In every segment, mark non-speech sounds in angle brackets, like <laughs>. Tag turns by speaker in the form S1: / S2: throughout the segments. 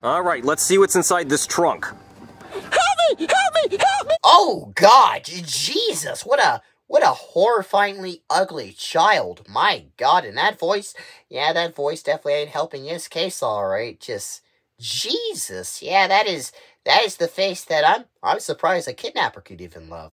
S1: All right, let's see what's inside this trunk.
S2: Help me! Help me! Help me!
S3: Oh God, Jesus! What a what a horrifyingly ugly child. My God, and that voice, yeah, that voice definitely ain't helping his case, all right. Just Jesus, yeah, that is that is the face that I'm I'm surprised a kidnapper could even love.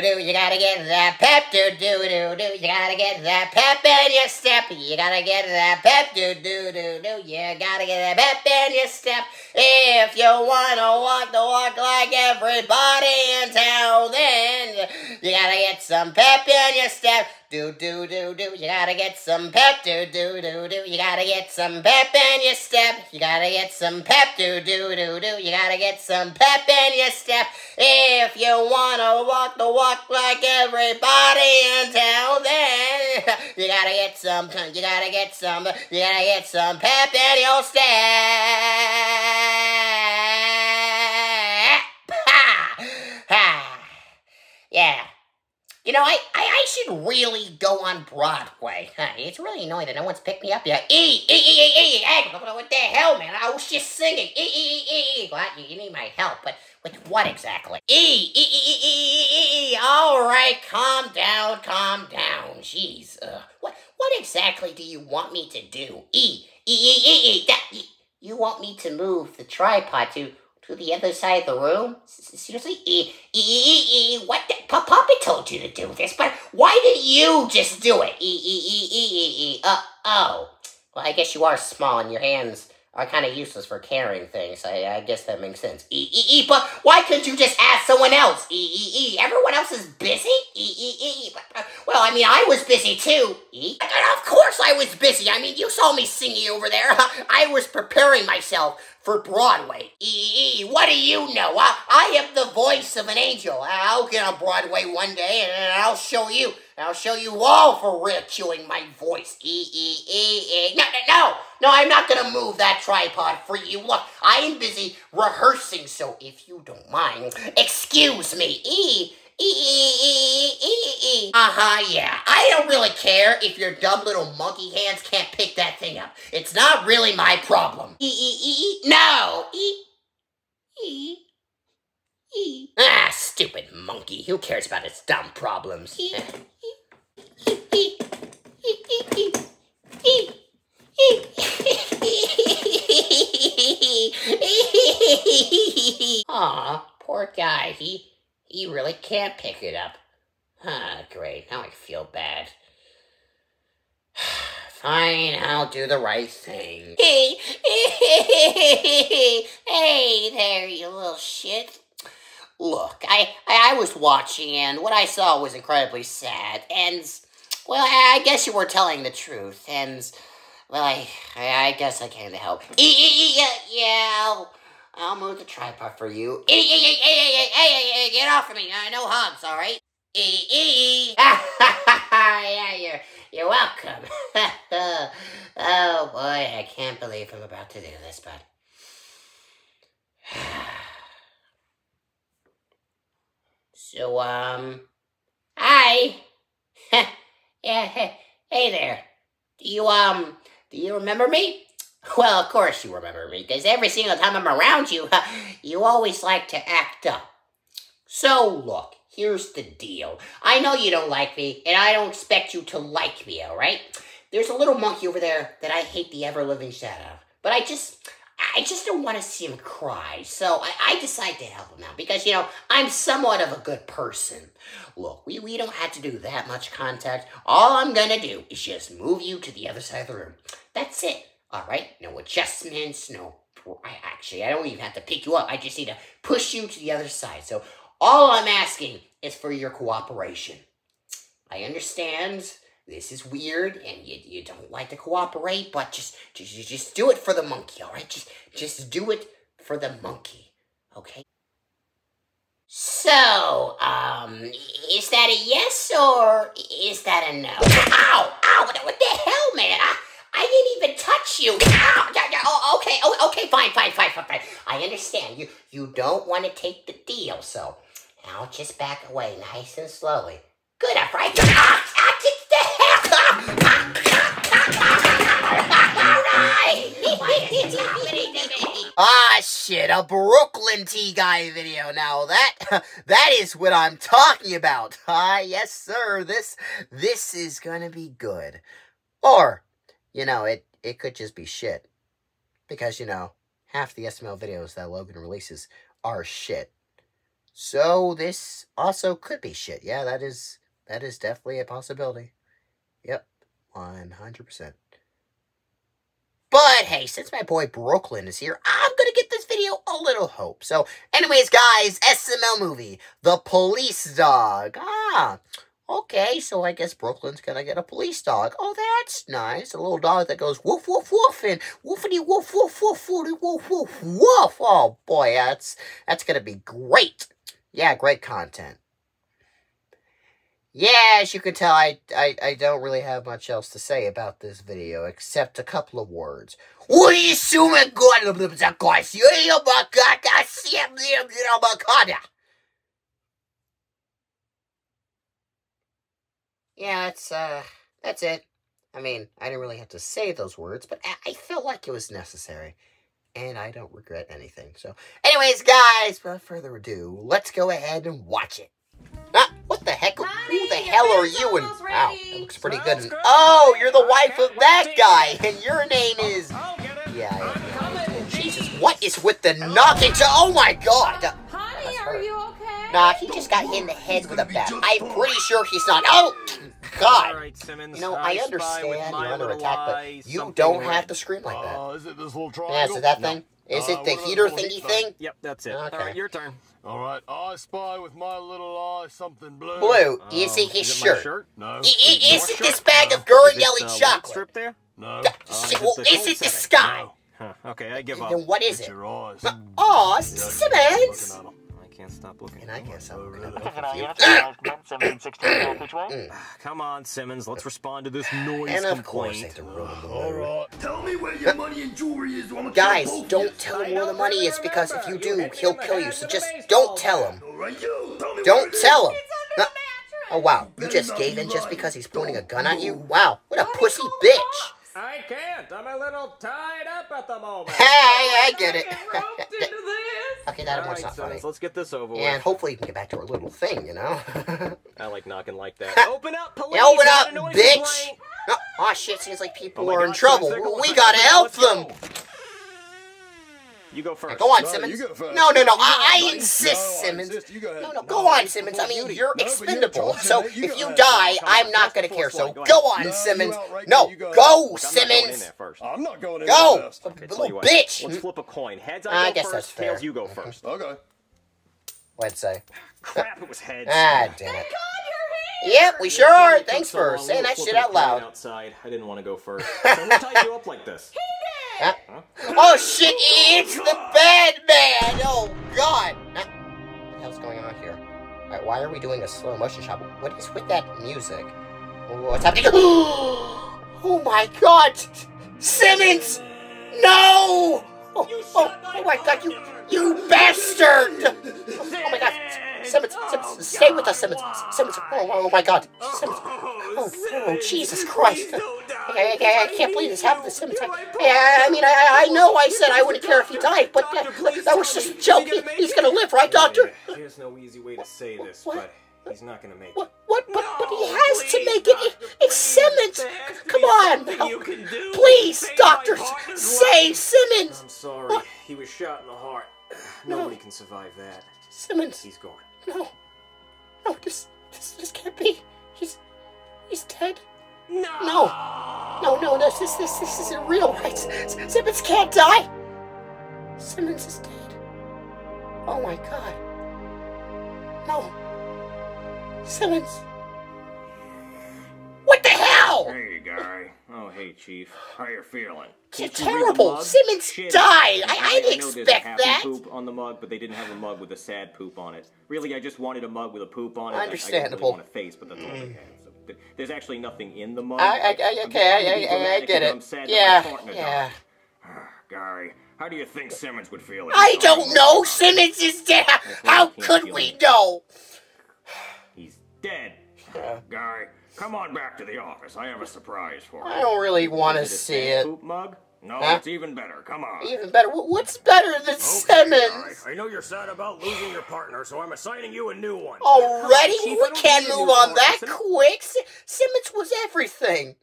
S4: Do do do, you gotta get that pep. Do do do do, you gotta get that pep in your step. You gotta get that pep. Do do do do, you gotta get that pep in your step. If you wanna walk the walk like everybody in town, then you gotta get some pep in your step. Do do do do, you gotta get some pep. Do do do do, you gotta get some pep in your step. You gotta get some pep. Do do do do, you gotta get some pep in your step. If you wanna walk the walk like everybody town, then <laughs> you gotta get some. You gotta get some. You gotta get some pep in your step. You know, I, I, I should really go on Broadway. It's really annoying that no one's picked me up yet. E, E, E, E, E, hey, what the hell, man? I was just singing. E, E, E, E, E. What? You, you need my help, but with what exactly? E, E, E, E, E, E, E, E. All right, calm down, calm down. Jeez. Uh, what, what exactly do you want me to do? E, E, E, E, E. That, you, want me to move the tripod to to the other side of the room? Seriously? E, E, E, E, what Papa told you to do this, but why did you just do it? E, E, E, E, E, E. Uh, oh. Well, I guess you are small and your hands are kind of useless for carrying things. I, I guess that makes sense. E, E, E, but why couldn't you just ask someone else? E, E, E. Everyone else is busy? E, E, E, E. But, uh, Well, I mean, I was busy too. E? And Of course I was busy. I mean, you saw me singing over there. I was preparing myself for Broadway. E, E, E, what do you know? I, I am the voice of an angel. I'll get on Broadway one day and I'll show you. I'll show you all for ridiculing my voice. E, E, E, E. No, no, no. No, I'm not gonna move that tripod for you. Look, I am busy rehearsing, so if you don't mind, excuse me. E, E, E, E, E, E, E. Uh-huh, yeah. I don't really care if your dumb little monkey hands can't pick that thing up. It's not really my problem. E, E, E, E. No. E, E, E. Ah, stupid monkey. Who cares about its dumb problems? E, E, E, E, E, E, E. <laughs> Aw, poor guy. He he really can't pick it up. Ah, great. Now I feel bad. <sighs> Fine, I'll do the right thing. <laughs> Hey, hey there, you little shit. Look, I, I I was watching, and what I saw was incredibly sad. And well, I, I guess you were telling the truth. And well, I I, guess I came to help. Yeah, I'll, move the tripod for you. Get off of me! No hugs, all right? <laughs> Yeah, you're you're welcome. <laughs> oh boy, I can't believe I'm about to do this, but. <sighs> So, um, hi. <laughs> yeah, hey, hey there. Do you, um, do you remember me? Well, of course you remember me, because every single time I'm around you, you always like to act up. So, look, here's the deal. I know you don't like me, and I don't expect you to like me, alright? There's a little monkey over there that I hate the ever-living shit out of. But I just, I just don't want to see him cry. So I, I decided to help him out because, you know, I'm somewhat of a good person. Look, we, we don't have to do that much contact. All I'm going to do is just move you to the other side of the room. That's it. All right? No adjustments, no... I, actually, I don't even have to pick you up. I just need to push you to the other side. So all I'm asking is for your cooperation. I understand this is weird and you, you don't like to cooperate, but just, just just do it for the monkey, all right? Just just do it for the monkey, okay? So, um, is that a yes or is that a no? Ow! Ow! What, the hell, man? I,
S5: I didn't even touch you. Ow, oh, okay, oh, okay, fine, fine, fine, fine, fine. I understand. You you don't want to take the deal, so I'll just back away nice and slowly. Good, I'm right. Ah, Ah,
S4: shit, a Brooklyn T. Guy video. Now that, <laughs> that is what I'm talking about. <laughs> Ah, yes, sir, this, this is gonna be good. Or, you know, it, it could just be shit. Because, you know, half the SML videos that Logan releases are shit. So, this also could be shit. Yeah, that is, that is definitely a possibility. Yep, 100%. But hey, since my boy Brooklyn is here, I'm gonna get this video a little hope. So, anyways, guys, SML movie, The Police Dog. Ah, okay, so I guess Brooklyn's gonna get a police dog. Oh, that's nice. A little dog that goes woof, woof, woof, and woofity, woof, woof, woof, woofity, woof, woof, woof. Oh, boy, that's, that's gonna be great. Yeah, great content. Yeah, as you can tell, I, I, I don't really have much else to say about this video, except a couple of words. What assuming God of course? You God, see. Yeah, that's, uh, that's it. I mean, I didn't really have to say those words, but I, I felt like it was necessary. And I don't regret anything. So, anyways, guys, without further ado, let's go ahead and watch it. Who the hell are you? And wow, that looks pretty good. And, oh, you're the wife of that guy, and your name is. Yeah. I- Jesus, what is with the knocking? To, oh my God!
S6: Honey, are you okay?
S4: Nah, he just got hit in the head with a bat. I'm pretty sure he's not. Oh, God!
S1: Alright, Simmons.
S4: You know, I
S1: spy
S4: understand you're under attack, but you don't have to scream like that.
S7: Uh, is it this little
S4: Yeah,
S7: triangle?
S4: is it that
S7: No.
S4: thing? Is
S7: Uh,
S4: it the heater thingy
S7: things?
S4: thing?
S1: Yep, that's it.
S4: Okay.
S1: Alright, your turn.
S7: All right, I spy with my little eye something blue.
S4: Blue,
S1: Oh,
S4: is it his
S1: is my
S4: shirt?
S1: shirt?
S7: No.
S4: I- I-
S7: it's
S4: is
S7: not
S4: it this
S7: shirt.
S4: bag
S7: No.
S4: of Girl
S1: Is it
S4: Yelly chocolate?
S1: strip there?
S7: No.
S4: Th-
S7: Uh,
S1: is it
S4: well,
S1: the
S4: is it the sky?
S7: no.
S1: Huh, okay, I give up.
S4: Then what is
S7: It's
S4: it?
S7: your eyes.
S4: Aw,
S7: Yeah,
S4: Simmons!
S7: Keep looking at 'em.
S1: I can't stop looking.
S4: And I guess I'm
S7: Oh,
S4: looking at
S7: really?
S4: both of you. <coughs> Mm.
S1: Come on, Simmons, let's respond to this noise
S4: And of course,
S1: complaint.
S4: they have to ruin the
S7: All
S4: mood.
S7: right.
S2: Tell me where your money and jewelry is, or I'm
S4: Guys, don't
S2: of
S4: tell him where the money is because if you do, he'll kill you. So just don't tell him.
S2: you. All right, you. Tell me where
S4: Don't tell him. Oh wow, you just gave in just because he's pointing a gun at you? Wow, what a pussy bitch.
S1: I can't. I'm a little tied up at the moment.
S4: Hey, I get it. <laughs>
S6: Roped into this.
S4: okay, that
S1: All
S4: one's
S1: right,
S4: not funny.
S1: Simmons, let's get this over with.
S4: And hopefully you can get back to our little thing, you know? <laughs>
S1: I like knocking like that. <laughs> Open up, police!
S4: Yeah, open
S1: we
S4: up, bitch! No, oh, oh shit, seems like people
S1: Oh
S4: are in trouble. We gotta help them.
S1: go. You go first.
S4: Go on, Simmons.
S7: you.
S4: No, no, no, I, I insist,
S7: No, I
S4: Simmons.
S7: insist. You go ahead.
S4: No, no,
S7: No,
S4: go on, Simmons. I mean, you're
S7: No, but you're
S4: expendable. So
S7: about it. You
S4: if you die, I'm not gonna care. So
S1: go
S4: go on, Simmons. No,
S7: go, you go
S4: go,
S7: ahead.
S1: I'm not going in
S4: Simmons.
S1: first.
S7: I'm not going in
S4: Go,
S7: there first.
S1: Okay, tell
S4: little bitch.
S1: Let's flip a coin. Heads,
S4: I
S1: I go
S4: guess
S1: first.
S4: that's fair.
S1: Tails, you go first.
S7: Okay.
S4: What'd say?
S1: Crap, it was heads.
S4: Ah, damn it. Yep, we sure are. Thanks for saying that shit out loud.
S1: Outside. I didn't want to go first. <laughs> So who tied you up like this?
S4: Oh shit, it's the bad man! Oh god! What the hell's going on here? Alright, why are we doing a slow motion shot? What is with that music? What's happening? <gasps> Oh my god! Simmons! No! Oh, oh, oh my god, you you bastard! Oh my god! Simmons, Simmons, stay with us, Simmons. Simmons, oh, oh, oh my god. Simmons. Oh, oh Jesus Christ. I, I, I can't believe this happened to Simmons. I, I mean, I, I know I said I wouldn't care if he died, but that, that was just a joke. He, he's gonna live, right, Doctor?
S1: There's no easy way to say this, but he's not gonna make it.
S4: What, what, but, but he has to make it. it it's Simmons. Come on. now. Please, Doctor, save Simmons.
S1: I'm sorry. He was shot in the heart.
S4: No.
S1: Nobody can survive that.
S4: Simmons.
S1: He's gone.
S4: No. No, this, this, this can't be. He's, he's dead.
S1: No.
S4: No. No, no, this, this, this, this isn't real. Right? Simmons can't die. Simmons is dead. Oh my god. No. Simmons.
S1: hey, Chief, how you feeling? It's
S4: terrible. Simmons
S1: Shit.
S4: died. I, I, didn't
S1: I
S4: expect
S1: happy
S4: that.
S1: poop on the mug, but they didn't have a mug with a sad poop on it. Really, I just wanted a mug with a poop on it.
S4: Understandable.
S1: I, really want a face, but that's all they. So there's actually nothing in the mug.
S4: I, I, I okay, I, I, get
S1: it. I'm sad
S4: yeah, yeah. <sighs>
S1: Gary, how do you think Simmons would feel?
S5: I don't know. Simmons is dead. How could we know?
S1: He's dead. Gary. Come on back to the office. I have a surprise for you.
S4: I don't really want to see it.
S1: Poop mug? No,
S4: huh?
S1: it's even better. Come on.
S4: Even better. What's better than
S1: okay,
S4: Simmons?
S1: Alright, I know you're sad about losing your partner, so I'm assigning you a new one.
S4: Already?
S1: On, Chief,
S4: we can't move on
S1: partner.
S4: that quick. Simmons was everything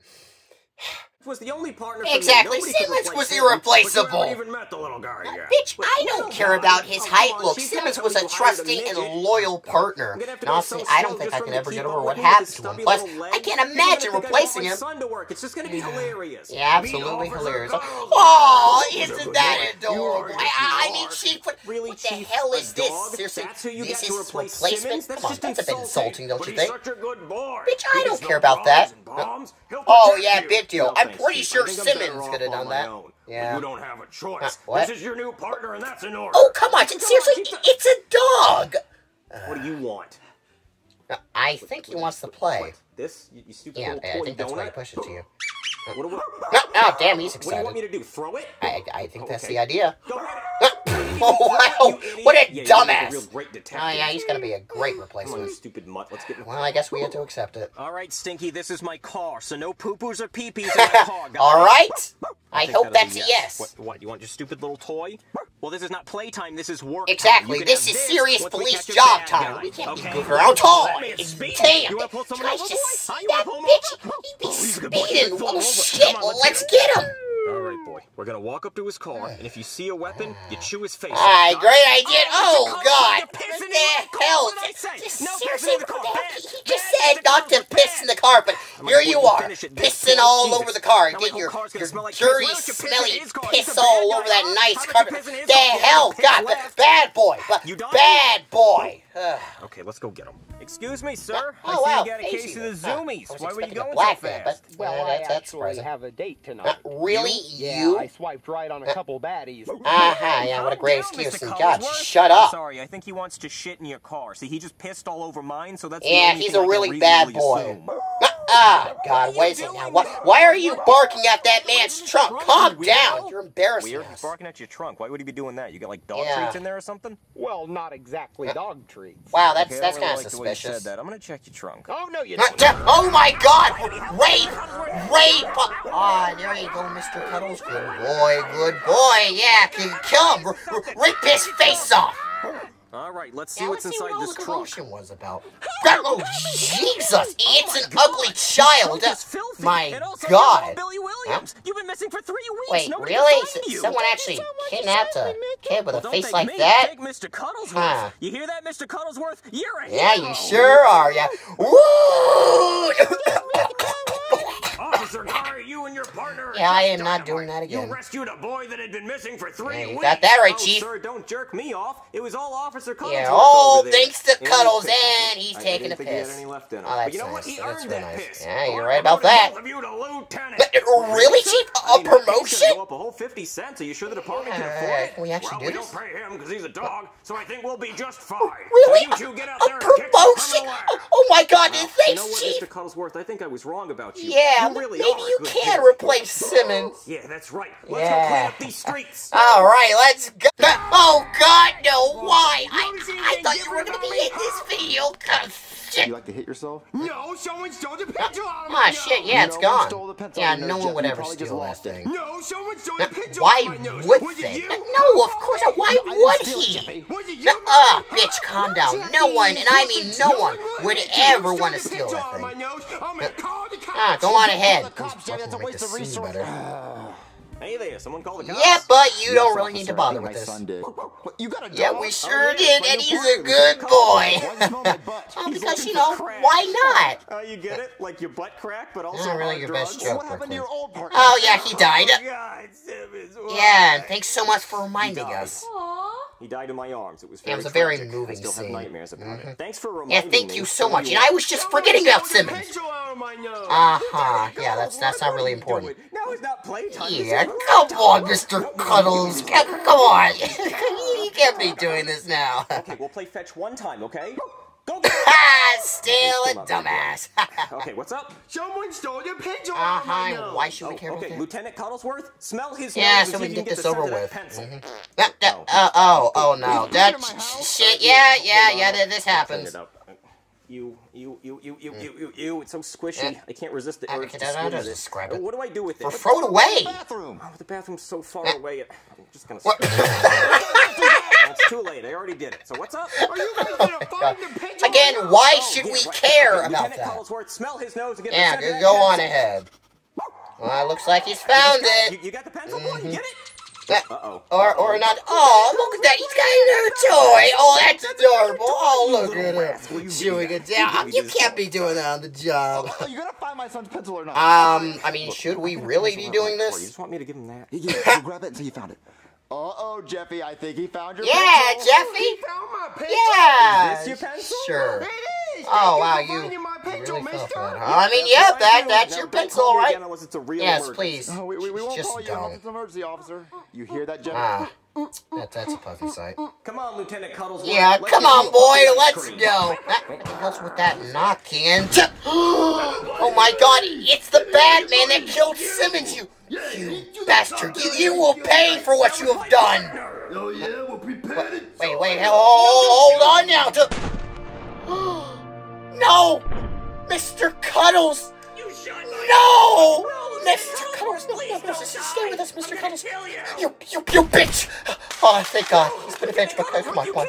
S1: was the only partner.
S4: Exactly, Simmons was irreplaceable.
S1: Even met the little guy yet.
S4: Bitch, I don't care about his height. Look, Simmons was a trusting and loyal partner. Honestly, I don't think I can ever get over what happened to him. Plus, I can't imagine replacing him.
S1: It's just gonna be mm-hmm. hilarious.
S4: Yeah, absolutely hilarious. Oh, isn't that adorable? I, mean, Chief, what, what the hell is this? Seriously, this is replacement? Come on, that's a bit insulting, don't you think? Bitch, I don't care about that. Oh yeah, big deal. I'm
S1: I'm
S4: pretty sure Simmons could have done that. Yeah.
S1: You don't have a choice.
S4: Uh,
S1: this is your new partner, and that's an order.
S4: Oh, come on. Seriously, it's a dog.
S1: What do you want?
S4: Uh, I think he wants to play.
S1: What? This? You, you stupid
S4: yeah, I think that's why
S1: I
S4: pushed it to you.
S1: What,
S4: oh, damn, he's excited.
S1: What do you want me to do? Throw it?
S4: I, I think that's
S1: okay.
S4: the idea.
S1: Go ahead. <laughs>
S4: Oh, wow! What a
S1: yeah,
S4: dumbass!
S1: A
S4: oh yeah, he's gonna be a great
S1: replacement. On, stupid mutt. Let's get.
S4: Well, I guess we had to accept it.
S1: All right, Stinky, this is my car, so no poo-poos or pee-pees in my <laughs> car.
S4: All right. I,
S1: I
S4: hope that's a yes. yes.
S1: What, what? You want your stupid little toy? Well, this is not playtime. This is work.
S4: Exactly. This is
S1: this
S4: serious police job time. We can't
S1: okay.
S4: be goofing around
S1: Tall.
S4: Damn.
S1: You want to pull someone over.
S4: That bitch. He be
S1: oh,
S4: speeding. Oh shit! Let's get him.
S1: All right, boy. We're gonna walk up to his car, and if you see a weapon, you chew his face.
S4: All right, great idea.
S1: Oh,
S4: oh God! What the, hell?
S1: No,
S4: seriously, he just said not to piss in the car, but here you are, pissing all over the car. Get your, your
S1: like
S4: dirty,
S1: you
S4: smelly piss all over that nice carpet. The hell, God! Bad boy, bad boy.
S1: Okay, let's go get him. Excuse me, sir.
S4: Oh,
S1: I see
S4: wow,
S1: you got a case
S4: you.
S1: of the
S4: uh,
S1: zoomies. Why were you going
S4: black
S1: so fast?
S4: Man, but,
S8: well,
S4: well,
S8: I
S4: that's,
S8: actually have a date tonight.
S4: Uh, really? You? Yeah.
S8: I swiped right on a uh, couple baddies.
S4: uh, yeah, what a great excuse. excuse. God, shut up.
S1: I'm sorry, I think he wants to shit in your car. See, he just pissed all over mine, so that's
S4: Yeah, he's a really bad boy. <laughs> Oh, God, wait a now. Why, why are you barking at that man's trunk? Calm down. You're embarrassing
S1: us. He's barking at your trunk. Why would he be doing that? You got, like, dog
S4: yeah.
S1: treats in there or something?
S8: Well, not exactly uh, dog treats.
S4: Wow, that's,
S1: okay,
S4: that's
S1: really
S4: kind of
S1: like
S4: suspicious.
S1: said that. I'm going to check your trunk.
S8: Oh, no, you don't.
S4: Oh, my God. Rape. Rape. Ah, oh, there you go, Mr. Cuddles. Good boy, good boy. Yeah, kill him. R rip his face off.
S1: All right, let's see
S4: yeah,
S1: what's
S4: let's see
S1: inside
S4: what
S1: this
S4: truck. was about. oh Jesus! It's oh an God. ugly child.
S1: Filthy.
S4: My
S1: and also
S4: God.
S1: Billy Williams. Huh? You've been missing for three weeks.
S4: Wait,
S1: Nobody
S4: really? S someone actually kidnapped a kid with
S1: well,
S4: a face like
S1: me.
S4: that?
S1: Mr. Cuddlesworth.
S4: Huh.
S1: You hear that, Mr. Cuddlesworth? You're a
S4: Yeah, you sure are. Yeah. Woo!
S1: Zakari, you and your partner.
S4: Yeah, I am not doing that again.
S1: You rescued a boy that had been missing for three
S4: yeah, you
S1: weeks.
S4: Got that right,
S1: oh,
S4: Chief.
S1: Sir, don't jerk me off. It was all Officer Cuddles.
S4: Yeah,
S1: oh,
S4: thanks to Cuddles, and he's
S1: I
S4: taking a piss.
S1: Any left in him.
S4: Oh, that's
S1: you know
S4: nice. what?
S1: He
S4: that's
S1: really
S4: nice.
S1: piss.
S4: Yeah, you're right about that. But uh, really, Chief, a
S1: I mean,
S4: promotion?
S1: Go up a whole fifty cents. Are you sure the department can
S4: uh,
S1: afford it?
S4: Can we actually
S1: well,
S4: do
S1: we
S4: this?
S1: don't pay him because he's a dog, so I think we'll be just oh, fine.
S4: Really? A promotion? Oh, oh my God! Thanks, Chief.
S1: You know what, Mr. Cuddlesworth? I think I was wrong about you.
S4: Yeah.
S1: Really
S4: Maybe you can replace Simmons. <gasps>
S1: Yeah, that's right. Let's yeah. clean up these streets. <laughs>
S4: All right, let's go. Oh, God, no. Why? I, I thought you were
S1: going
S4: to be in this video shit.
S2: You like to hit yourself?
S7: No, someone stole the pencil out of my
S4: Ah, shit, yeah, it's gone.
S2: Stole the pencil
S4: yeah, no one would ever steal that thing.
S7: No, someone stole the pencil
S4: why
S7: out of my nose.
S4: would
S7: was
S4: they? No, of course not. Why
S2: no,
S4: would he?
S7: Ah,
S4: uh, bitch, calm down. No one, and I mean no one, would ever want to steal that thing. Ah, go on ahead.
S2: At least
S4: fucking make the. <sighs> <sighs>
S1: Hey there, someone called the cops.
S4: Yeah, but you
S2: yes,
S4: don't really officer, need to bother with this.
S2: You got a?
S4: Yeah, we oh, sure
S1: oh,
S4: did, and he's a good boy. <laughs> because you know, why not?
S1: Oh, you get it? Like your butt crack, but also
S4: really your
S1: drugs.
S4: best joke.
S2: Your
S4: oh yeah, he died.
S1: Oh, God,
S4: yeah, thanks so much for reminding us.
S6: Aww.
S1: He died in my arms. It was very,
S4: it was a very moving
S1: I still
S4: scene.
S1: have nightmares about mm -hmm. it. Mm-hmm. Thanks for reminding me.
S4: Yeah, thank you so much. And I was just forgetting about Simmons.
S1: Uh
S4: huh. Yeah, that's that's not really important. Yeah, come on, Mr. Cuddles. Come on. you can't be doing this now.
S9: okay, we'll play fetch one time, okay? <laughs>
S1: Go <laughs> get
S4: Ha! Still a dumbass. <laughs>
S1: Okay, what's up?
S2: Someone stole your pencil.
S4: Uh huh. Why should we care
S1: Oh,
S4: about
S1: okay,
S4: that?
S1: Lieutenant Cuddlesworth, smell his
S4: Yeah,
S1: nose
S4: so we can
S1: if
S4: get this over
S1: scent of that
S4: with.
S1: Pencil.
S4: Mhm. That, that, uh, oh, oh no, that shit. Yeah, yeah, yeah. That this happens.
S1: You, you, you, you, you, you, you, you. It's so squishy. I can't resist the
S4: Uh,
S1: urge
S4: okay,
S1: to
S4: no, no,
S1: it.
S4: grab it.
S1: What do I do with it?
S4: Or throw it away.
S2: Bathroom.
S1: Oh, the bathroom's so far away. <laughs> I'm just gonna.
S4: What?
S1: it's too late. I already did it. So what's up?
S2: Are you guys gonna find the pencil?
S4: Again, why
S1: Oh,
S4: should
S1: yeah,
S4: we
S1: right.
S4: care
S1: Okay,
S4: about
S1: Lieutenant
S4: that?
S1: Cuddlesworth, smell his nose and get
S4: Yeah,
S1: the scent of that
S4: go on ahead. Well, it looks like he's found
S1: You,
S4: it.
S1: you got the pencil, boy? You get it?
S4: Uh,
S1: Uh oh.
S4: Or, or not. Oh, look at that. He's got a new toy. Oh, that's adorable. Oh, look at him. Chewing it down. You can't be doing that on the job.
S2: Are you gonna find my son's pencil or not?
S4: Um, I mean, should we really be doing this?
S1: You just want me to give him that?
S2: Yeah, yeah, you grab it until you found it. Uh oh, Jeffy, I think he found your
S4: Yeah,
S2: pencil.
S4: Jeffy.
S2: He found my pencil.
S4: Yeah.
S1: Is this your pencil?
S4: Sure.
S2: It is.
S4: Oh,
S2: Thank
S4: wow,
S2: you
S4: you
S2: my pencil,
S4: really felt
S2: mister.
S4: that, huh? I mean, yeah,
S1: what I
S4: that
S1: do.
S4: that's
S1: Now,
S4: your
S1: don't
S4: pencil,
S1: call
S4: right?
S1: again it's a real
S4: Yes,
S1: emergency.
S4: please.
S2: Oh, we, we, we won't
S4: Just
S2: call you
S4: don't.
S2: unless it's an emergency, officer. You hear that, Jeffy?
S4: Ah, that, that's a puffy sight.
S1: Come on, Lieutenant Cuddles.
S4: Yeah,
S1: Let's
S4: come on, boy, let's
S1: cream.
S4: go. What the hell's with that knocking? <gasps> Oh my god, it's the bad man that killed Simmons, you, you bastard. You, you will pay for what you have done.
S2: Oh, yeah, we're prepared.
S4: Wait, wait, hold, hold on now. To... <gasps> No! Mr. Cuddles! No! Mr. Cuddles, no, no, no, stay with us, Mr. Cuddles. You, you, you bitch! Oh, thank God. He's been avenged, but come on, come on.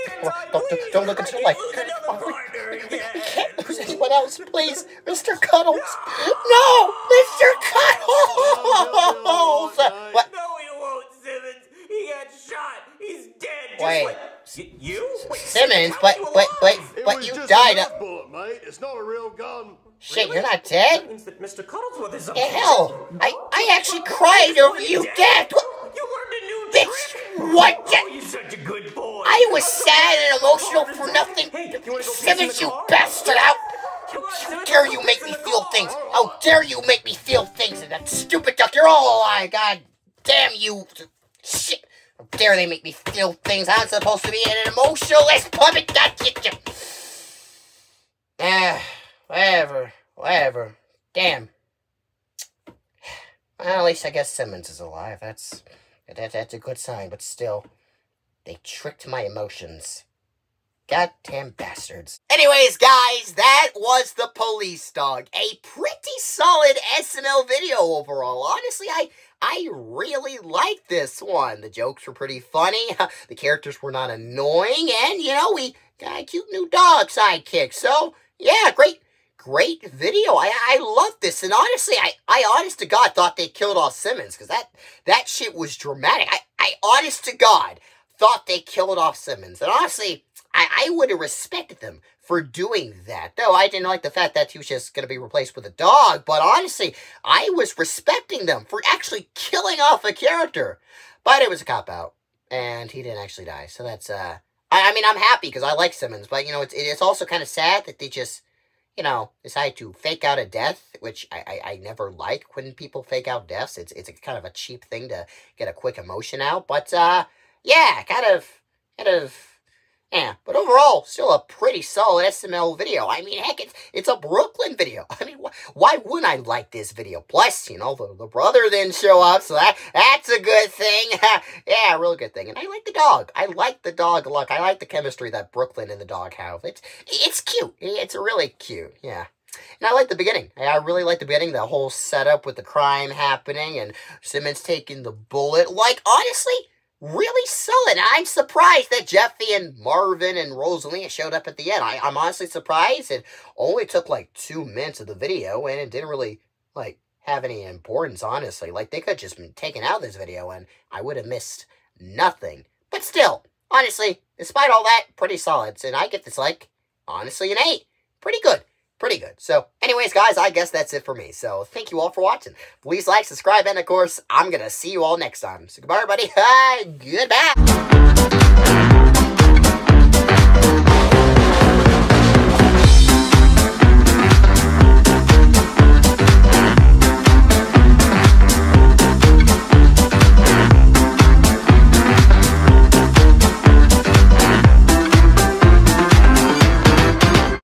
S4: Don't, don't, don't look into the light. We, we, we can't lose anyone <laughs> else, please. Mr. Cuddles. No! Mr. Cuddles! What?
S1: No, he won't, Simmons. He got shot. He's dead.
S4: Wait.
S1: like you. Wait,
S4: Simmons, but,
S1: you
S4: but, but, but you
S7: just
S4: died.
S7: a
S4: Uh,
S7: bullet, mate. It's not a real gun.
S4: shit, you're not dead?
S1: That means that Mr. Cuddlesworth is okay.
S4: hell? I, I actually cried over you. What?
S1: You learned a new
S4: Bitch, what?
S1: Oh, you're such a good boy.
S4: I was sad and emotional for nothing.
S1: Hey, you wanna go piss in
S4: Simmons, you bastard! How, how dare you make me feel things? How dare you make me feel things? And that stupid duck, you're all alive. God damn you. Shit. How dare they make me feel things? I'm supposed to be an emotionless puppet. God, get you. <sighs> Ah, whatever. Whatever. Damn. Well, at least I guess Simmons is alive. That's that, that's a good sign, but still, they tricked my emotions. Goddamn bastards. Anyways, guys, that was the police dog. A pretty solid SML video overall. Honestly, I I really liked this one. The jokes were pretty funny. <laughs> The characters were not annoying, and you know, we got a cute new dog sidekick. So yeah, great great video. I I love this, and honestly, I I honest to God thought they killed off Simmons because that that shit was dramatic. I I honest to God thought they killed off Simmons, and honestly, I I would have respected them for doing that. Though I didn't like the fact that he was just gonna be replaced with a dog. But honestly, I was respecting them for actually killing off a character. But it was a cop out, and he didn't actually die. So that's uh. I, I mean, I'm happy because I like Simmons, but you know, it's it's also kind of sad that they just you know, decide to fake out a death, which I, I, I never like when people fake out deaths. It's it's kind of a cheap thing to get a quick emotion out. But uh yeah, kind of kind of yeah. But overall, still a pretty solid SML video. I mean, heck, it's it's a Brooklyn video. <laughs> I mean, wh- why wouldn't I like this video? Plus, you know, the, the brother didn't show up, so that that's a good thing. <laughs> yeah, real good thing. And I like the dog. I like the dog look. I like the chemistry that Brooklyn and the dog have. It's it's cute. It's really cute. Yeah. And I like the beginning. I really like the beginning, the whole setup with the crime happening and Simmons taking the bullet. Like, honestly, really solid. I'm surprised that Jeffy and Marvin and Rosalina showed up at the end. I, I'm honestly surprised. It only took like two minutes of the video and it didn't really, like, have any importance, honestly. Like, they could just been taken out of this video and I would have missed nothing. But still, honestly, despite all that, pretty solid. And I get this, like, honestly, an 8. Pretty good. Pretty good. So, anyways, guys, I guess that's it for me. So, thank you all for watching. Please like, subscribe, and of course, I'm going to see you all next time. So, goodbye, everybody. <laughs> Goodbye.